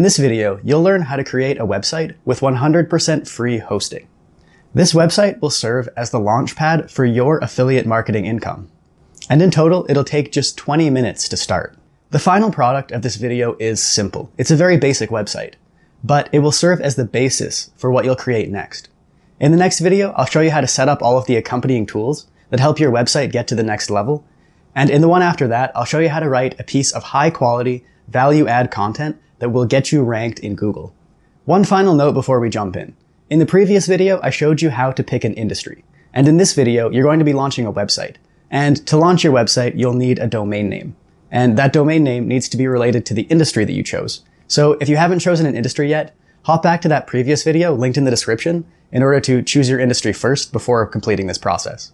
In this video, you'll learn how to create a website with 100% free hosting. This website will serve as the launchpad for your affiliate marketing income. And in total, it'll take just 20 minutes to start. The final product of this video is simple. It's a very basic website, but it will serve as the basis for what you'll create next. In the next video, I'll show you how to set up all of the accompanying tools that help your website get to the next level. And in the one after that, I'll show you how to write a piece of high quality, value add content that will get you ranked in Google. One final note before we jump in. In the previous video, I showed you how to pick an industry. And in this video, you're going to be launching a website. And to launch your website, you'll need a domain name. And that domain name needs to be related to the industry that you chose. So if you haven't chosen an industry yet, hop back to that previous video linked in the description in order to choose your industry first before completing this process.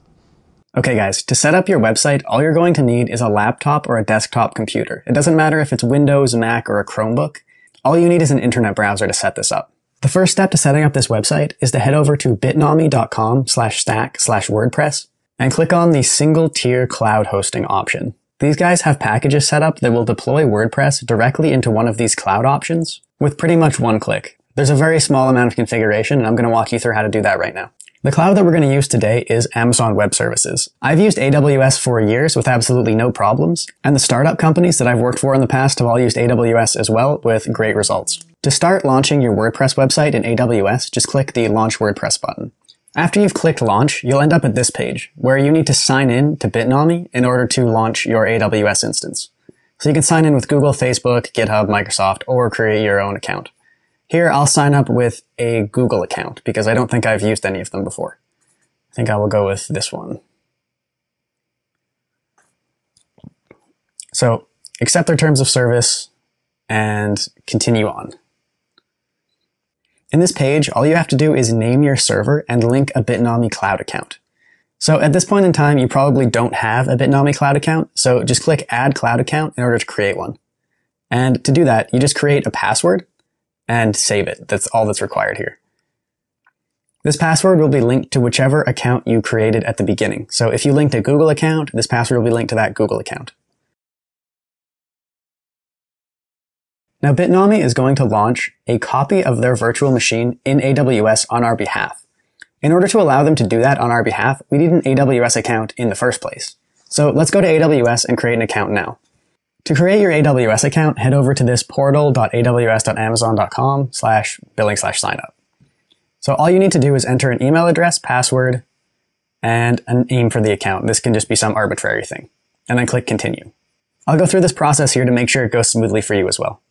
Okay guys, to set up your website, all you're going to need is a laptop or a desktop computer. It doesn't matter if it's Windows, Mac, or a Chromebook. All you need is an internet browser to set this up. The first step to setting up this website is to head over to bitnami.com slash stack slash WordPress and click on the single tier cloud hosting option. These guys have packages set up that will deploy WordPress directly into one of these cloud options with pretty much one click. There's a very small amount of configuration and I'm going to walk you through how to do that right now. The cloud that we're going to use today is Amazon Web Services. I've used AWS for years with absolutely no problems, and the startup companies that I've worked for in the past have all used AWS as well with great results. To start launching your WordPress website in AWS, just click the Launch WordPress button. After you've clicked launch, you'll end up at this page where you need to sign in to Bitnami in order to launch your AWS instance. So you can sign in with Google, Facebook, GitHub, Microsoft, or create your own account. Here, I'll sign up with a Google account because I don't think I've used any of them before. I think I will go with this one. So accept their terms of service and continue on. In this page, all you have to do is name your server and link a Bitnami cloud account. So at this point in time, you probably don't have a Bitnami cloud account, so just click add cloud account in order to create one. And to do that, you just create a password and save it. That's all that's required here. This password will be linked to whichever account you created at the beginning. So if you linked a Google account, this password will be linked to that Google account. Now Bitnami is going to launch a copy of their virtual machine in AWS on our behalf. In order to allow them to do that on our behalf, we need an AWS account in the first place. So let's go to AWS and create an account now. To create your AWS account, head over to this portal.aws.amazon.com slash billing slash signup. So all you need to do is enter an email address, password, and a name for the account. This can just be some arbitrary thing. And then click continue. I'll go through this process here to make sure it goes smoothly for you as well.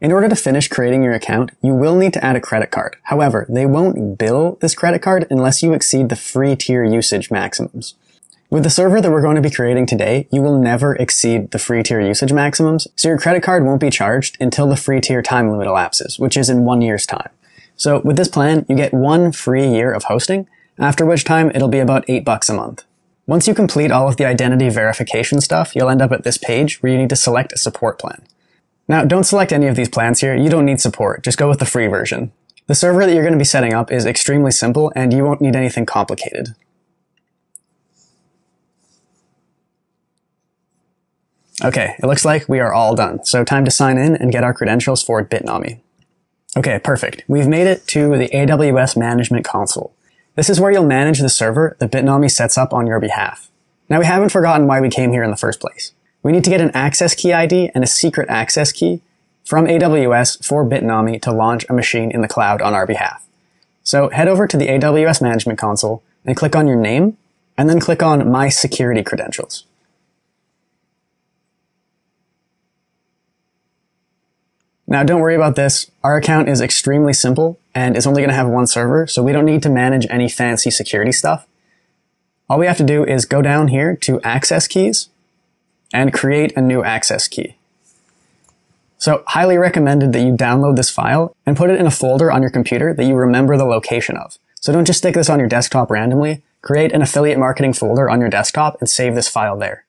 In order to finish creating your account, you will need to add a credit card. However, they won't bill this credit card unless you exceed the free tier usage maximums. With the server that we're going to be creating today, you will never exceed the free tier usage maximums, so your credit card won't be charged until the free tier time limit elapses, which is in one year's time. So with this plan, you get one free year of hosting, after which time it'll be about 8 bucks a month. Once you complete all of the identity verification stuff, you'll end up at this page where you need to select a support plan. Now, don't select any of these plans here. You don't need support. Just go with the free version. The server that you're going to be setting up is extremely simple and you won't need anything complicated. Okay, it looks like we are all done. So time to sign in and get our credentials for Bitnami. Okay, perfect. We've made it to the AWS Management Console. This is where you'll manage the server that Bitnami sets up on your behalf. Now we haven't forgotten why we came here in the first place. We need to get an access key ID and a secret access key from AWS for Bitnami to launch a machine in the cloud on our behalf. So head over to the AWS Management Console and click on your name and then click on My Security Credentials. Now don't worry about this. Our account is extremely simple and is only going to have one server, so we don't need to manage any fancy security stuff. All we have to do is go down here to access keys and create a new access key. So highly recommended that you download this file and put it in a folder on your computer that you remember the location of. So don't just stick this on your desktop randomly. Create an affiliate marketing folder on your desktop and save this file there.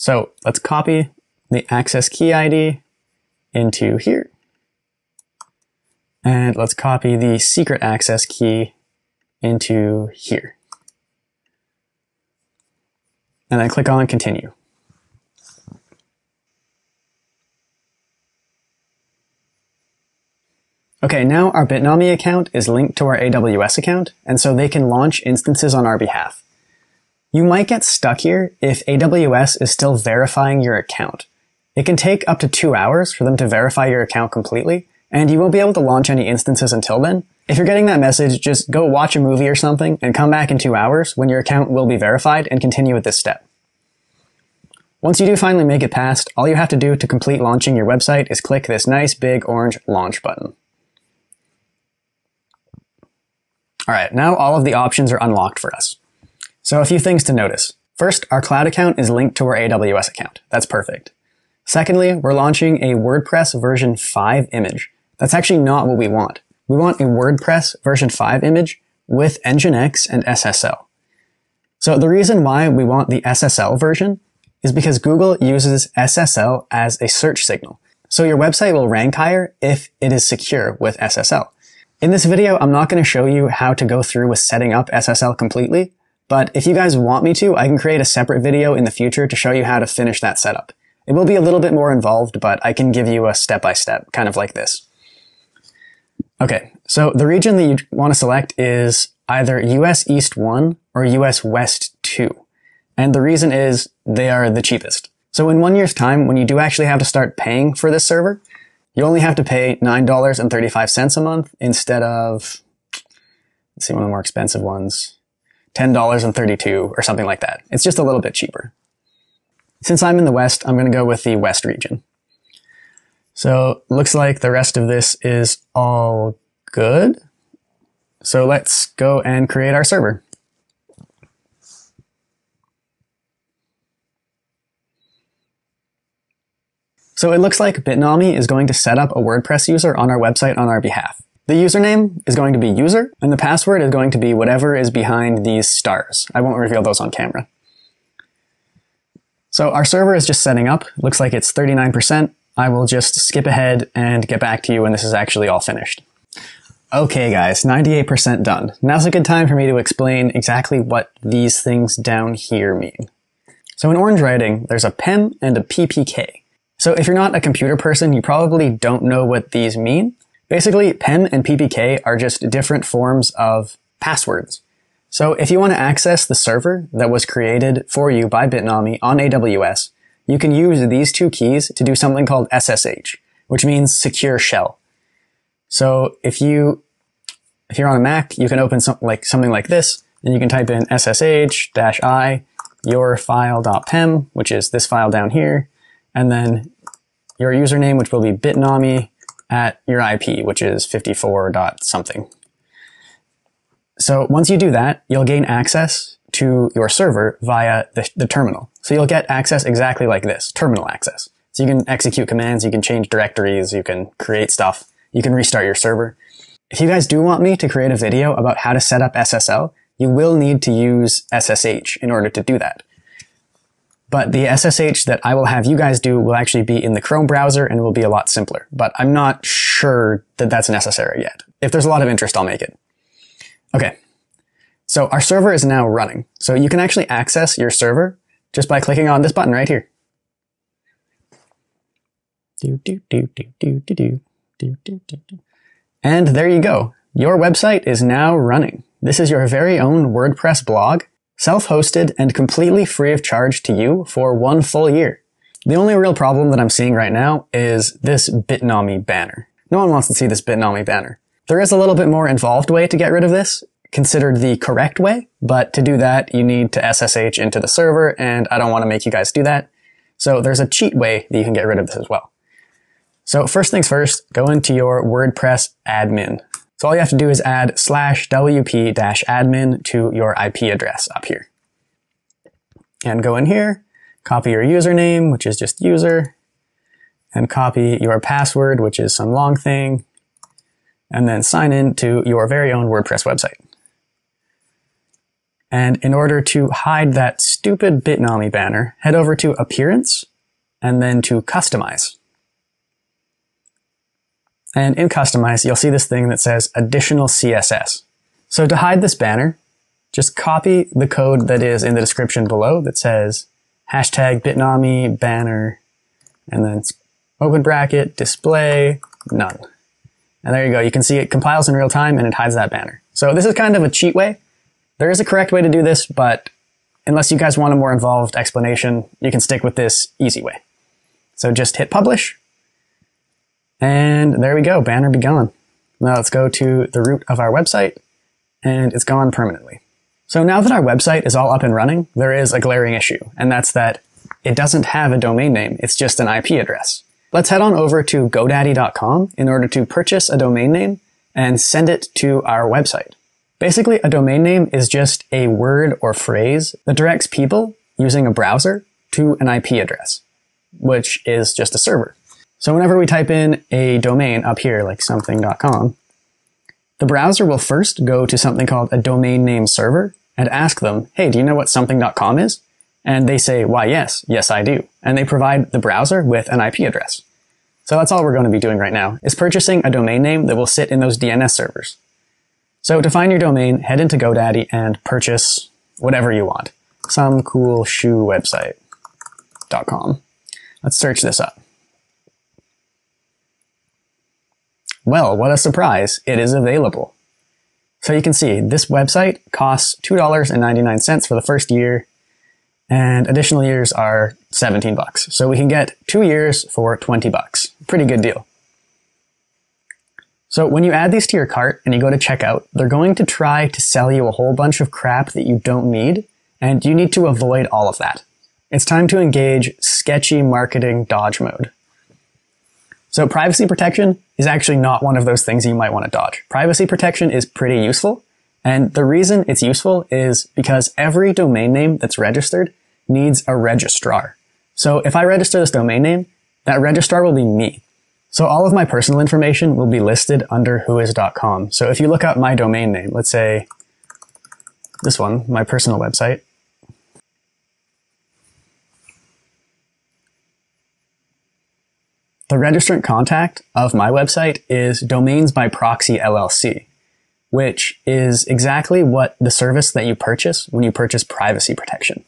So let's copy the access key ID into here. And let's copy the secret access key into here. And then click on continue. Okay, now our Bitnami account is linked to our AWS account, and so they can launch instances on our behalf. You might get stuck here if AWS is still verifying your account. It can take up to two hours for them to verify your account completely, and you won't be able to launch any instances until then. If you're getting that message, just go watch a movie or something and come back in two hours when your account will be verified and continue with this step. Once you do finally make it past, all you have to do to complete launching your website is click this nice big orange launch button. All right, now all of the options are unlocked for us. So a few things to notice. First, our cloud account is linked to our AWS account. That's perfect. Secondly, we're launching a WordPress version 5 image. That's actually not what we want. We want a WordPress version 5 image with Nginx and SSL. So the reason why we want the SSL version is because Google uses SSL as a search signal. So your website will rank higher if it is secure with SSL. In this video, I'm not going to show you how to go through with setting up SSL completely, but if you guys want me to, I can create a separate video in the future to show you how to finish that setup. It will be a little bit more involved, but I can give you a step-by-step, -step, kind of like this. Okay, so the region that you want to select is either US East 1 or US West 2. And the reason is they are the cheapest. So in one year's time, when you do actually have to start paying for this server, you only have to pay $9.35 a month instead of, let's see, one of the more expensive ones, $10.32 or something like that. It's just a little bit cheaper. Since I'm in the West, I'm going to go with the West region. So looks like the rest of this is all good. So let's go and create our server. So it looks like Bitnami is going to set up a WordPress user on our website on our behalf. The username is going to be user, and the password is going to be whatever is behind these stars. I won't reveal those on camera. So our server is just setting up. Looks like it's 39%. I will just skip ahead and get back to you when this is actually all finished. Okay guys, 98% done. Now's a good time for me to explain exactly what these things down here mean. So in orange writing, there's a PEM and a PPK. So if you're not a computer person, you probably don't know what these mean. Basically, PEM and PPK are just different forms of passwords. So if you want to access the server that was created for you by Bitnami on AWS, you can use these two keys to do something called SSH, which means secure shell. So if you if you're on a Mac, you can open something like something like this, and you can type in ssh-i your file.pem, which is this file down here, and then your username, which will be bitnami at your IP, which is 54 dot something. So once you do that, you'll gain access to your server via the, the, terminal. So you'll get access exactly like this, terminal access. So you can execute commands, you can change directories, you can create stuff, you can restart your server. If you guys do want me to create a video about how to set up SSL, you will need to use SSH in order to do that. But the SSH that I will have you guys do will actually be in the Chrome browser and will be a lot simpler. But I'm not sure that that's necessary yet. If there's a lot of interest, I'll make it. Okay. So our server is now running. So you can actually access your server just by clicking on this button right here. And there you go. Your website is now running. This is your very own WordPress blog self-hosted and completely free of charge to you for one full year. The only real problem that I'm seeing right now is this Bitnami banner. No one wants to see this Bitnami banner. There is a little bit more involved way to get rid of this, considered the correct way, but to do that, you need to SSH into the server, and I don't want to make you guys do that. So there's a cheat way that you can get rid of this as well. So first things first, go into your WordPress admin. So all you have to do is add slash wp-admin to your IP address up here. And go in here, copy your username, which is just user, and copy your password, which is some long thing, and then sign in to your very own WordPress website. And in order to hide that stupid Bitnami banner, head over to Appearance, and then to customize. And in customize, you'll see this thing that says additional CSS. So to hide this banner, just copy the code that is in the description below that says hashtag Bitnami banner, and then open bracket, display, none. And there you go. You can see it compiles in real time and it hides that banner. So this is kind of a cheat way. There is a correct way to do this, but unless you guys want a more involved explanation, you can stick with this easy way. So just hit publish. And there we go. Banner be gone. Now let's go to the root of our website and it's gone permanently. So now that our website is all up and running, there is a glaring issue, and that's that it doesn't have a domain name. It's just an IP address. Let's head on over to GoDaddy.com in order to purchase a domain name and send it to our website. Basically, a domain name is just a word or phrase that directs people using a browser to an IP address, which is just a server. So whenever we type in a domain up here, like something.com, the browser will first go to something called a domain name server and ask them, hey, do you know what something.com is? And they say, why, yes, yes, I do. And they provide the browser with an IP address. So that's all we're going to be doing right now, is purchasing a domain name that will sit in those DNS servers. So to find your domain, head into GoDaddy and purchase whatever you want. Some cool shoe website.com. Let's search this up. Well, what a surprise. It is available. So you can see this website costs $2.99 for the first year and additional years are 17 bucks. So we can get two years for 20 bucks. Pretty good deal. So when you add these to your cart and you go to checkout, they're going to try to sell you a whole bunch of crap that you don't need, and you need to avoid all of that. It's time to engage sketchy marketing dodge mode. So privacy protection is actually not one of those things you might want to dodge. Privacy protection is pretty useful. And the reason it's useful is because every domain name that's registered needs a registrar. So if I register this domain name, that registrar will be me. So all of my personal information will be listed under whois.com. So if you look up my domain name, let's say this one, my personal website, The registrant contact of my website is Domains by Proxy LLC, which is exactly what the service that you purchase when you purchase privacy protection.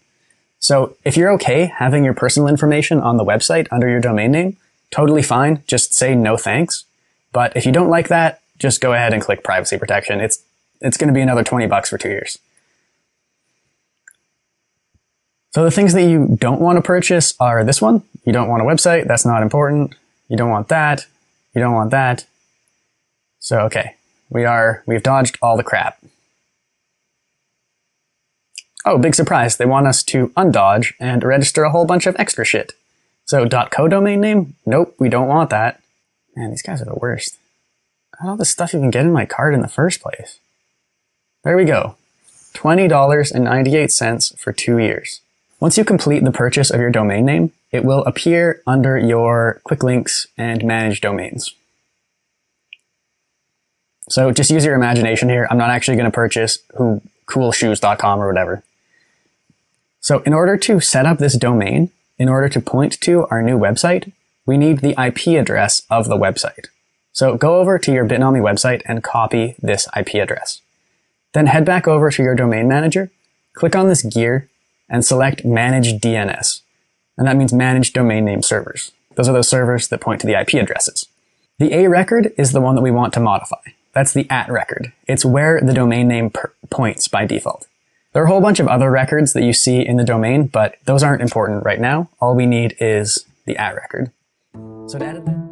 So if you're okay having your personal information on the website under your domain name, totally fine. Just say no thanks. But if you don't like that, just go ahead and click privacy protection. It's, it's going to be another 20 bucks for two years. So the things that you don't want to purchase are this one. You don't want a website. That's not important. You don't want that. You don't want that. So, okay. We are, we've dodged all the crap. Oh, big surprise. They want us to undodge and register a whole bunch of extra shit. So .co domain name? Nope, we don't want that. Man, these guys are the worst. How did all this stuff even get in my card in the first place? There we go. $20.98 for two years. Once you complete the purchase of your domain name, it will appear under your quick links and manage domains. So just use your imagination here. I'm not actually going to purchase who coolshoes.com or whatever. So in order to set up this domain, in order to point to our new website, we need the IP address of the website. So go over to your Bitnami website and copy this IP address. Then head back over to your domain manager, click on this gear, and select Manage DNS. And that means managed Domain Name Servers. Those are those servers that point to the IP addresses. The A record is the one that we want to modify. That's the at record. It's where the domain name points by default. There are a whole bunch of other records that you see in the domain, but those aren't important right now. All we need is the at record. So to edit that,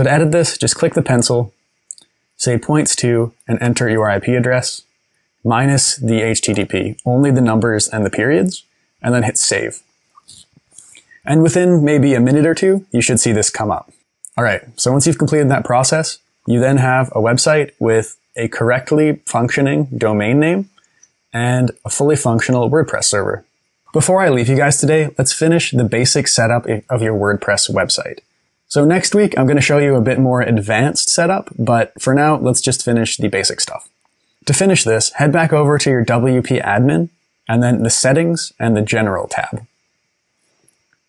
So to edit this, just click the pencil, say points to, and enter your IP address, minus the HTTP, only the numbers and the periods, and then hit save. And within maybe a minute or two, you should see this come up. All right, so once you've completed that process, you then have a website with a correctly functioning domain name and a fully functional WordPress server. Before I leave you guys today, let's finish the basic setup of your WordPress website. So next week, I'm going to show you a bit more advanced setup, but for now, let's just finish the basic stuff. To finish this, head back over to your WP admin and then the settings and the general tab.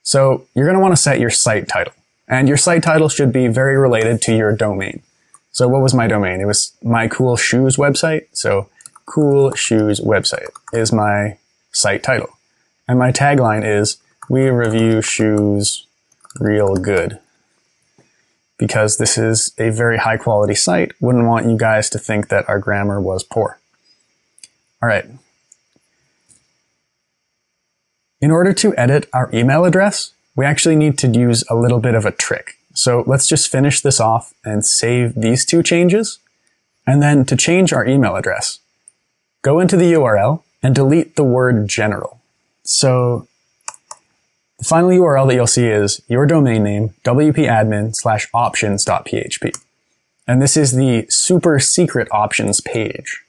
So you're going to want to set your site title and your site title should be very related to your domain. So what was my domain? It was my cool shoes website. So cool shoes website is my site title. And my tagline is we review shoes real good because this is a very high quality site. Wouldn't want you guys to think that our grammar was poor. All right. In order to edit our email address, we actually need to use a little bit of a trick. So let's just finish this off and save these two changes. And then to change our email address, go into the URL and delete the word general. So the final URL that you'll see is your domain name, wp-admin slash options.php. And this is the super secret options page.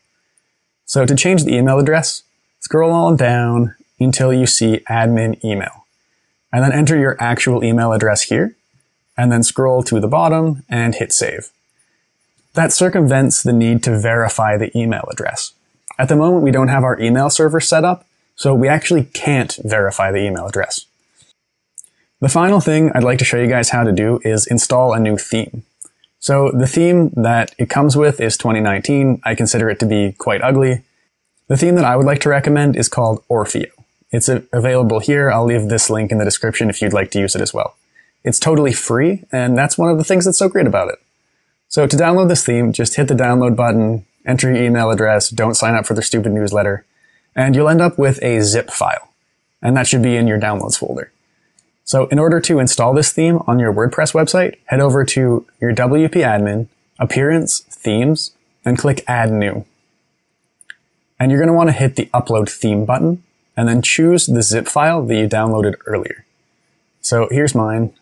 So to change the email address, scroll on down until you see admin email. And then enter your actual email address here, and then scroll to the bottom and hit save. That circumvents the need to verify the email address. At the moment, we don't have our email server set up, so we actually can't verify the email address. The final thing I'd like to show you guys how to do is install a new theme. So the theme that it comes with is 2019. I consider it to be quite ugly. The theme that I would like to recommend is called Orfeo. It's available here. I'll leave this link in the description if you'd like to use it as well. It's totally free, and that's one of the things that's so great about it. So to download this theme, just hit the download button, enter your email address, don't sign up for their stupid newsletter, and you'll end up with a zip file. And that should be in your downloads folder. So in order to install this theme on your WordPress website, head over to your WP admin, Appearance, Themes, and click Add New. And you're going to want to hit the Upload Theme button, and then choose the zip file that you downloaded earlier. So here's mine,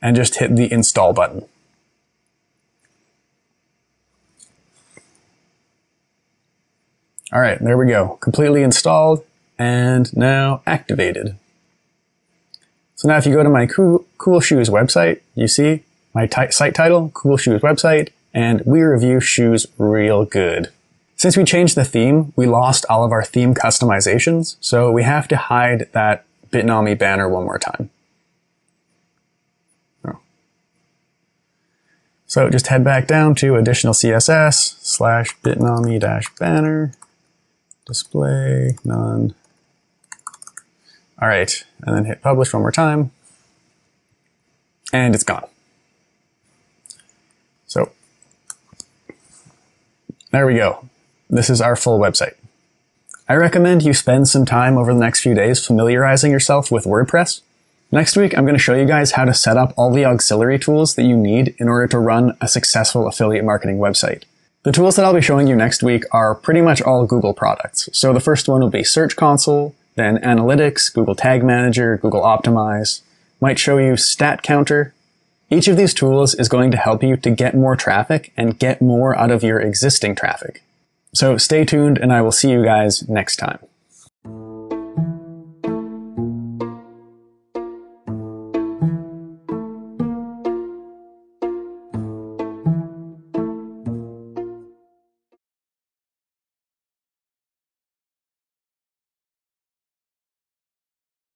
and just hit the Install button. All right, there we go. Completely installed and now activated. So now if you go to my Cool, cool Shoes website, you see my site title, Cool Shoes website, and we review shoes real good. Since we changed the theme, we lost all of our theme customizations, so we have to hide that Bitnami banner one more time. Oh. So just head back down to additional CSS slash bitnami dash banner display none all right, and then hit publish one more time. And it's gone. So there we go. This is our full website. I recommend you spend some time over the next few days familiarizing yourself with WordPress. Next week, I'm going to show you guys how to set up all the auxiliary tools that you need in order to run a successful affiliate marketing website. The tools that I'll be showing you next week are pretty much all Google products. So the first one will be Search Console, then Analytics, Google Tag Manager, Google Optimize might show you Stat Counter. Each of these tools is going to help you to get more traffic and get more out of your existing traffic. So stay tuned and I will see you guys next time.